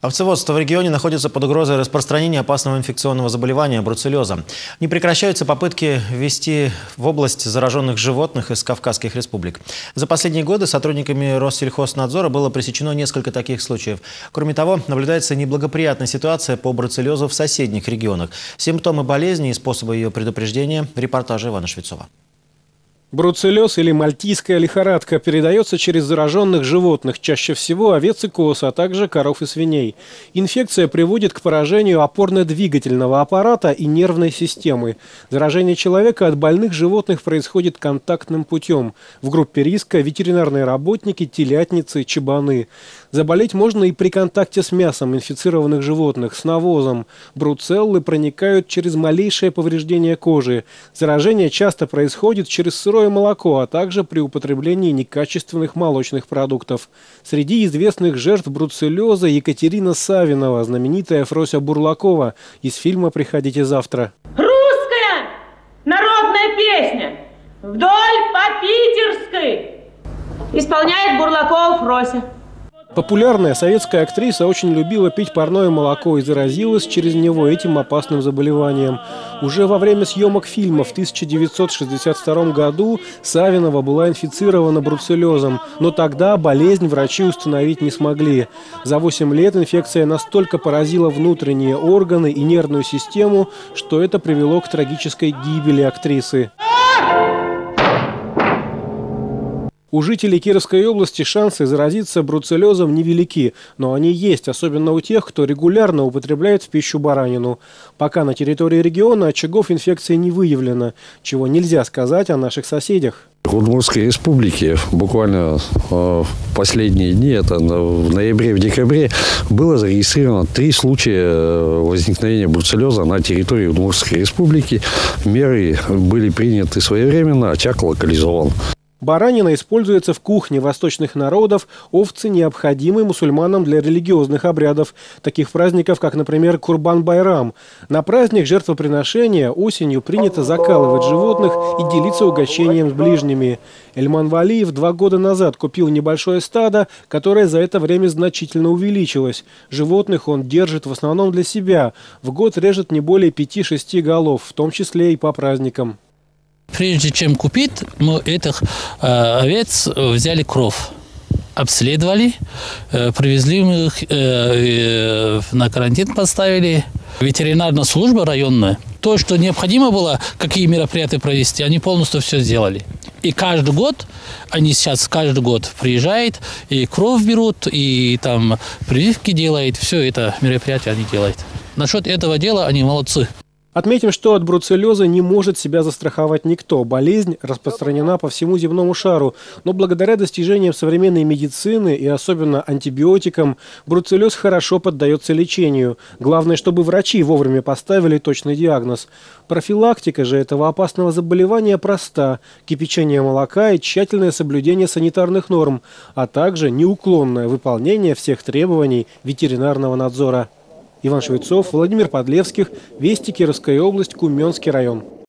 Овцеводство в регионе находится под угрозой распространения опасного инфекционного заболевания бруцеллеза. Не прекращаются попытки ввести в область зараженных животных из Кавказских республик. За последние годы сотрудниками Россельхознадзора было пресечено несколько таких случаев. Кроме того, наблюдается неблагоприятная ситуация по бруцеллезу в соседних регионах. Симптомы болезни и способы ее предупреждения – репортажи Ивана Швецова. Бруцеллез или мальтийская лихорадка передается через зараженных животных, чаще всего овец и коз, а также коров и свиней. Инфекция приводит к поражению опорно-двигательного аппарата и нервной системы. Заражение человека от больных животных происходит контактным путем. В группе риска ветеринарные работники, телятницы, чебаны. Заболеть можно и при контакте с мясом инфицированных животных, с навозом. Бруцеллы проникают через малейшее повреждение кожи. Заражение часто происходит через сырое сырое молоко, а также при употреблении некачественных молочных продуктов. Среди известных жертв бруцеллеза Екатерина Савинова, знаменитая Фрося Бурлакова из фильма «Приходите завтра». Русская народная песня «Вдоль по Питерской» исполняет Бурлаков Фрося. Популярная советская актриса очень любила пить парное молоко и заразилась через него этим опасным заболеванием. Уже во время съемок фильма в 1962 году Савинова была инфицирована бруцеллезом, но тогда болезнь врачи установить не смогли. За 8 лет инфекция настолько поразила внутренние органы и нервную систему, что это привело к трагической гибели актрисы. У жителей Кировской области шансы заразиться бруцеллезом невелики, но они есть, особенно у тех, кто регулярно употребляет в пищу баранину. Пока на территории региона очагов инфекции не выявлено, чего нельзя сказать о наших соседях. В Удмуртской республике буквально в последние дни, это в ноябре, в декабре, было зарегистрировано три случая э, возникновения бруцеллеза на территории Удмуртской республики. Меры были приняты своевременно, очаг локализован. Баранина используется в кухне восточных народов, овцы необходимы мусульманам для религиозных обрядов, таких праздников, как, например, Курбан-Байрам. На праздник жертвоприношения осенью принято закалывать животных и делиться угощением с ближними. Эльман Валиев два года назад купил небольшое стадо, которое за это время значительно увеличилось. Животных он держит в основном для себя. В год режет не более 5-6 голов, в том числе и по праздникам. Прежде чем купить, мы этих э, овец взяли кровь обследовали, э, привезли их, э, э, на карантин поставили. Ветеринарная служба районная, то, что необходимо было, какие мероприятия провести, они полностью все сделали. И каждый год, они сейчас каждый год приезжают, и кровь берут, и там прививки делают, все это мероприятие они делают. Насчет этого дела они молодцы. Отметим, что от бруцеллеза не может себя застраховать никто. Болезнь распространена по всему земному шару. Но благодаря достижениям современной медицины и особенно антибиотикам, бруцеллез хорошо поддается лечению. Главное, чтобы врачи вовремя поставили точный диагноз. Профилактика же этого опасного заболевания проста. Кипячение молока и тщательное соблюдение санитарных норм, а также неуклонное выполнение всех требований ветеринарного надзора. Иван Швецов, Владимир Подлевских, Вести, Кировская область, Куменский район.